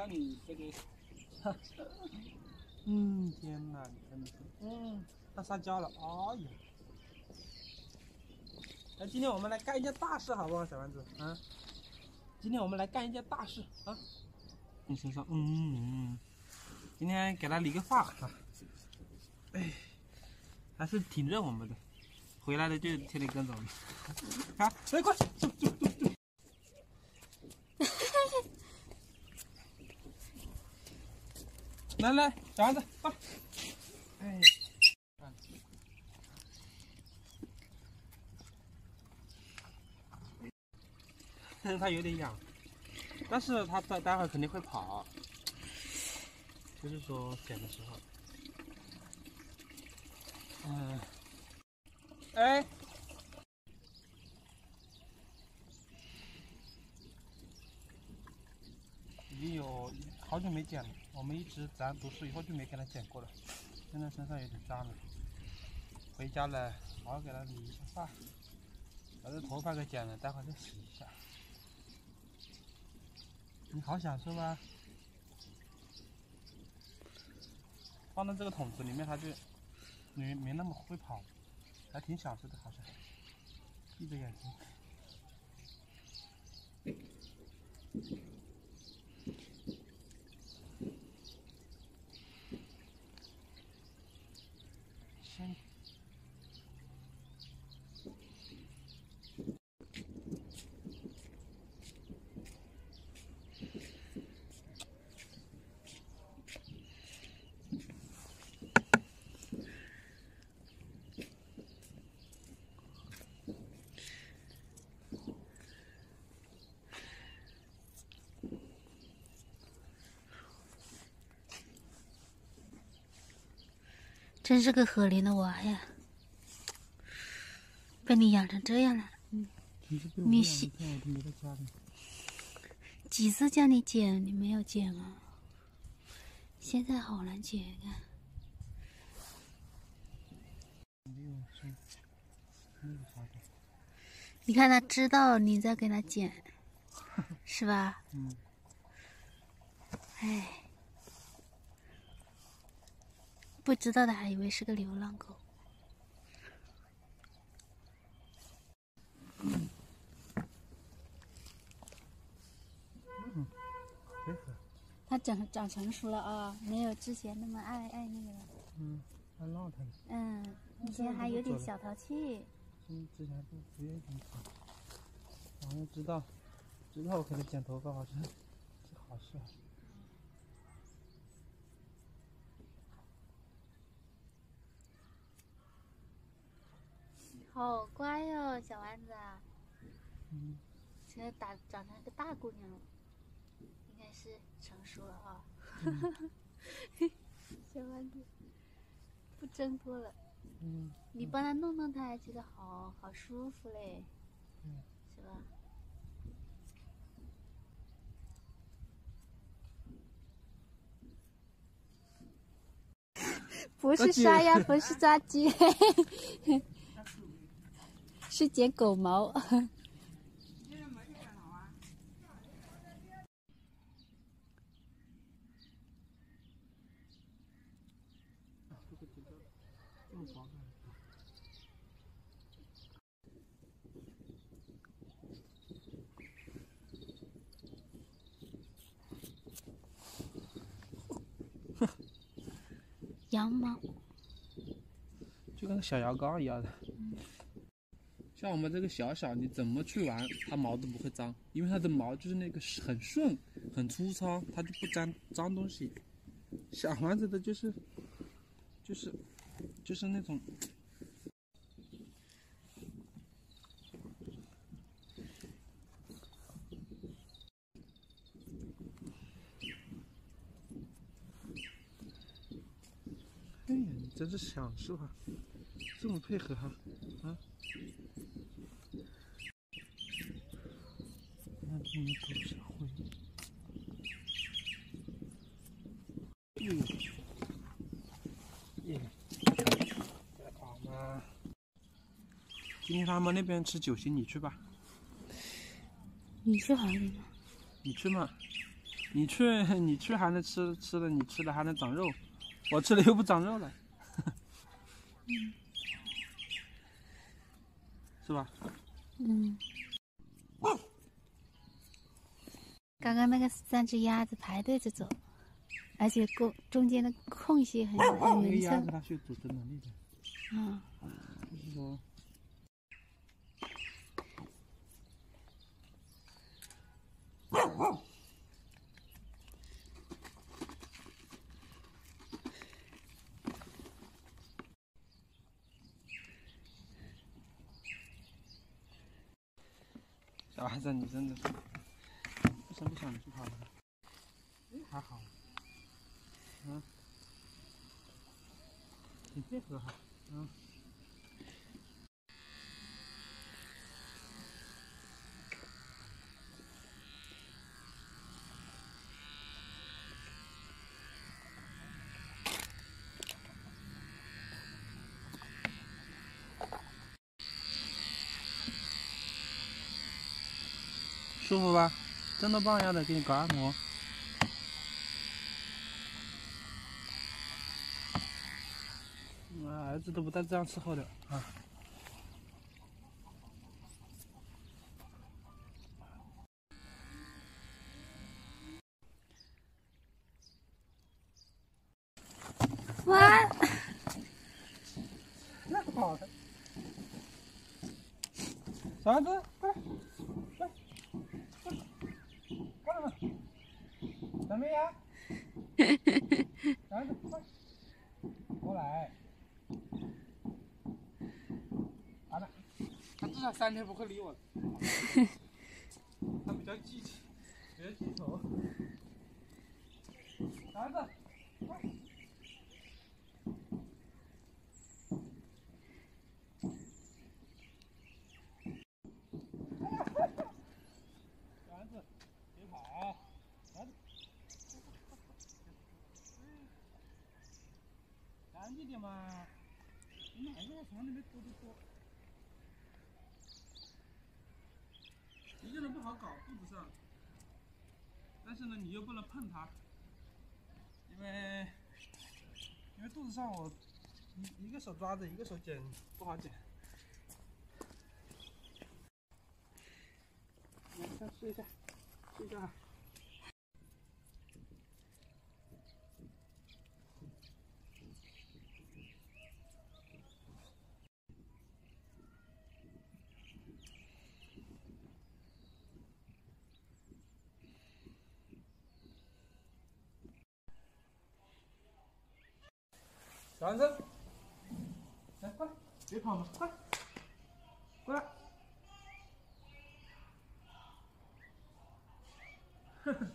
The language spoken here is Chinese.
看你这个，嗯，天哪，你真的是，嗯，它撒娇了，哎呀！那今天我们来干一件大事，好不好，小丸子？啊，今天我们来干一件大事啊！你身上，嗯嗯，今天给他理个发啊，哎，还是挺认我们的，回来了就天天跟着我们，啊，来快走走走走。来来，小丸子，快！哎，但是它有点痒，但是它待待会儿肯定会跑，就是说剪的时候，嗯，哎，已经有好久没剪了。我们一直咱读书以后就没给它剪过了，现在身上有点脏了。回家了，好好给它理一下发，把这头发给剪了，待会再洗一下。你好享受吗？放到这个桶子里面，它就没没那么会跑，还挺享受的，好像。闭着眼睛。真是个可怜的娃呀，被你养成这样了。你洗几次叫你剪，你没有剪啊？现在好难剪啊！你看他知道你在给他剪，是吧？嗯。哎。不知道的还以为是个流浪狗。嗯，它长长成熟了啊，没有之前那么爱爱那个了。嗯，爱闹腾。嗯，以前还有点小淘气。嗯，之前不不愿意跑。然后知道，知道我给它剪头发好像是好事。好乖哟，小丸子。嗯。现在打长成一个大姑娘了，应该是成熟了啊。小丸子不挣脱了。嗯。你帮他弄弄，他还觉得好好舒服嘞。嗯。是吧？不是杀鸭，不是抓鸡。是剪狗毛。羊毛，就跟小牙膏一样的。像我们这个小小，你怎么去玩，它毛都不会脏，因为它的毛就是那个很顺、很粗糙，它就不沾脏东西。小丸子的就是，就是，就是那种。哎呀，你真是享受啊！这么配合哈，啊？你都是会。嗯，耶，好吗？今天他们那边吃酒席，你去吧。你去好一点吗？你去嘛。你去你去还能吃吃的，你吃了还能长肉，我吃了又不长肉了，嗯 是吧？嗯。刚刚那个三只鸭子排队着走，而且过中间的空隙很很匀称。它是有组织能力的。嗯。就是说。小孩子，你真的是不声不响的去跑了，哎，还好，嗯，挺配合哈，嗯。舒服吧？真的棒样的，给你搞按摩。我儿子都不带这样伺候的啊。哇！那不好的。啥子，过来。怎么样？儿子，快过来！完了，他至少三天不会理我。他比较记仇，比较记仇。儿子，快！干净点嘛！你哪个床里面拖的多？一个人不好搞，肚子上。但是呢，你又不能碰它，因为因为肚子上我一一个手抓着，一个手捡，不好捡。来，再试一下，试一下。小孩子，来，快，别跑了，快，过来。呵呵。